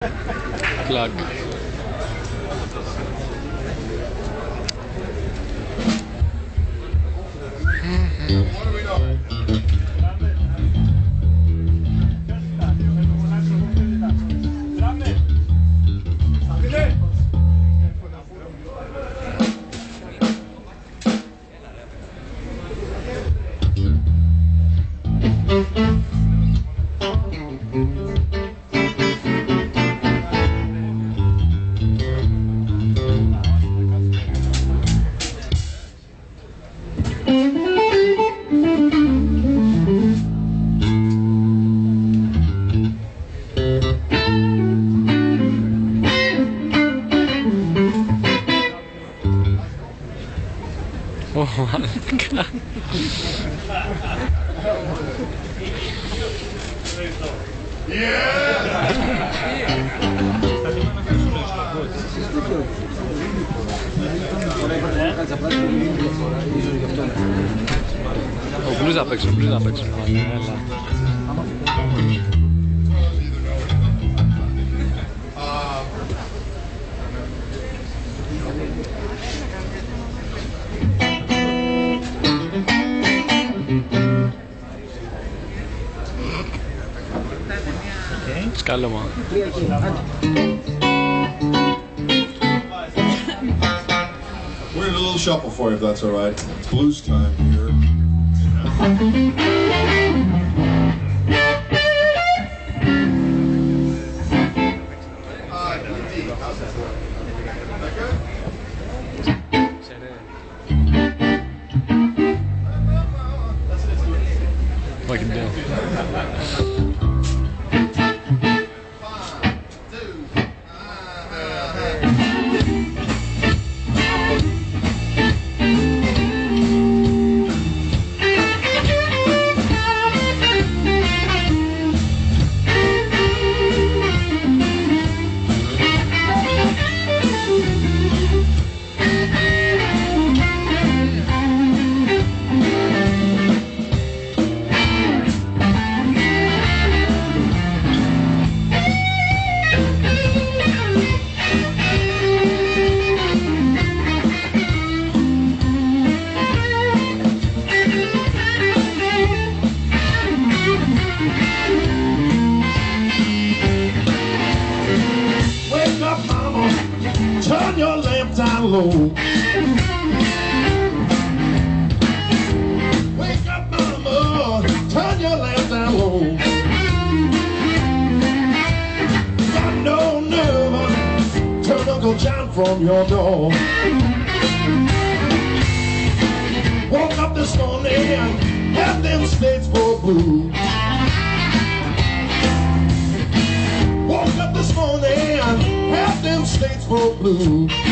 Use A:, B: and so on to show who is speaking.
A: Plug. โอ้ mm-hmm. O blues Apex, blues Apex.
B: We're in a little shuffle for you if that's all right. It's blues time here.
A: Fucking deal.
B: Turn your lamp down low. Wake up, mama. Turn your lamp down low. Got no nerve. Turn Uncle John from your door. Woke up this morning, had them Statesboro blue.